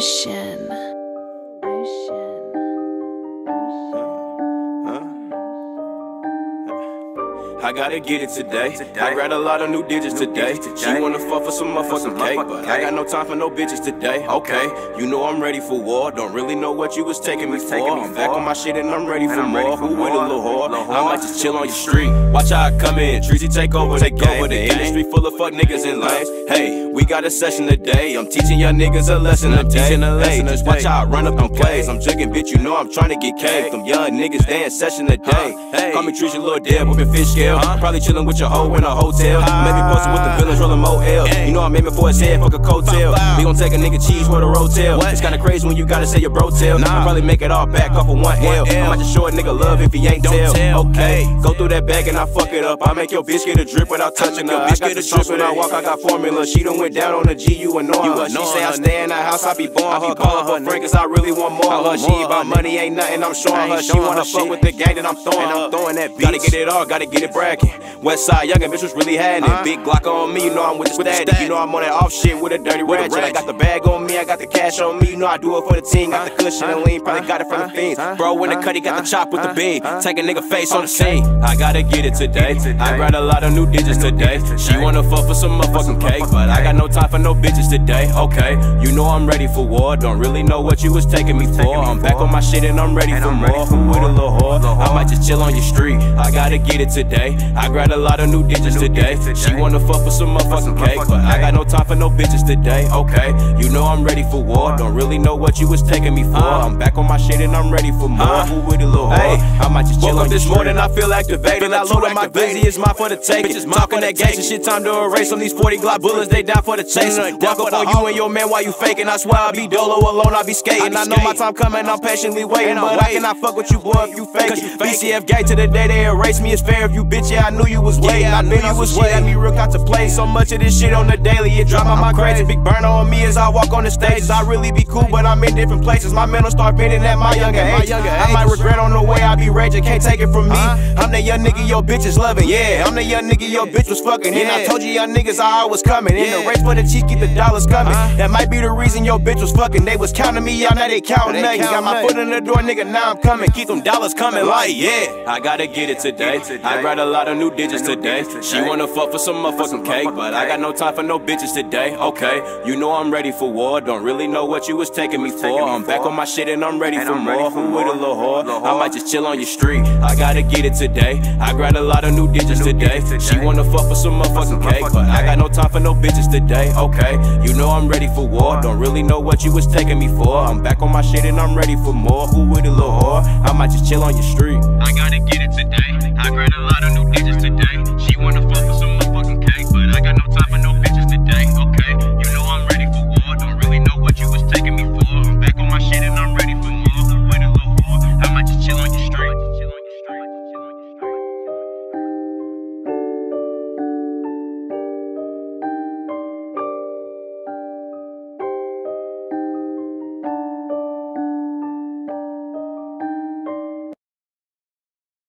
Ocean. I gotta get it today. I got a lot of new digits today. She wanna fuck for some motherfucking cake, but I got no time for no bitches today. Okay, you know I'm ready for war. Don't really know what you was taking me for. I'm back on my shit and I'm ready for more. Who with a little whore? I might just chill on your street. Watch how I come in. Treezy take over the game. The industry full of fuck niggas and lanes. Hey, we got a session today. I'm teaching y'all niggas a lesson a day. Hey, just watch how I run up on plays. I'm jigging, bitch. You know I'm trying to get caked. Them young niggas dance session today. Call me Treezy, little dead, whooping fish scale. Probably chillin' with your hoe in a hotel. Maybe posted with the villains, rolling Mo L. You know I'm aiming for his head, fuck a coattail. We gon' take a nigga cheese for the rotel. It's kinda crazy when you gotta say your bro tail. I probably make it all back off of one L. I might just show a nigga love if he ain't tell. Okay, go through that bag and I fuck it up. I make your bitch get a drip without touching her. I got the drip when I walk, I got formula. She done went down on the G, you annoying her. She say I stay in that house, I be born her. Call her friend cause I really want more of her. She about money, ain't nothing, I'm showing her. She wanna fuck with the gang that I'm throwing her. I'm throwing that Gotta get it all, gotta get it bragging. West side, young and bitch was really had it. Big Glock on me, you know I'm with the static. You know I'm on that off shit with a dirty ratchet. I got the bag on me, I got the cash on me. You know I do it for the team. Got the cushion and lean, probably got it from the fiends. Bro, when the cutty got the chop with the beam. Take a nigga face on the scene. I gotta get it today. I got a lot of new digits today. She wanna fuck for some motherfucking cake, but I got no time for no bitches today. Okay, you know I'm ready for war. Don't really know what you was taking me for. I'm back on my shit and I'm ready for more. Who with a little whore? I might just chill on your street. I gotta get it today. I got a lot of new digits today. She wanna fuck for some motherfucking cake, but I got no time for no bitches today. Okay, you know I'm ready for war. Uh-huh. Don't really know what you was taking me for. Uh-huh. I'm back on my shit and I'm ready for more. Uh-huh. Who with a little whore? I might just chill on this morning. I feel activated. I load up my busy, it's mine for the take. Bitches talking that gangsta shit. Time to erase on these 40 Glock bullets. They down for the chase. Walk up on you and your man while you faking. I swear I'll be dolo alone. I'll be skating. I know my time coming. I'm patiently waiting, but I cannot fuck with you, boy, if you faking. BCF gay to the day they erase me. It's fair if you bitch. Yeah, I knew you was waiting. I knew you was waiting. Me real got to play so much of this shit on the daily. It on my crazy. Big burner on me as I walk on the stages. I really be cool, but I'm in different places. My mental start bending at my younger age. I might regret on the way I be raging. Can't take it from me. I'm that young nigga your bitch is loving. Yeah, I'm the young nigga your bitch was fucking. And I told you young niggas I was coming. In the race for the cheek, keep the dollars coming. That might be the reason your bitch was fucking. They was counting me out, now they counting nothing. Got my foot in the door, nigga. Now I'm coming. Keep them dollars coming like yeah. I gotta get it today. I'd a lot of new digits today. She wanna fuck for some motherfucking cake, but I got no time for no bitches today. Okay, you know I'm ready for war. Don't really know what you was taking me for. I'm back on my shit and I'm ready for more. Who with a little whore? I might just chill on your street. I gotta get it today. I got a lot of new digits today. She wanna fuck for some motherfucking cake, but I got no time for no bitches today. Okay, you know I'm ready for war. Don't really know what you was taking me for. I'm back on my shit and I'm ready for more. Who with a little whore? I might just chill on your street. I gotta get it today. I got a lot of new digits today.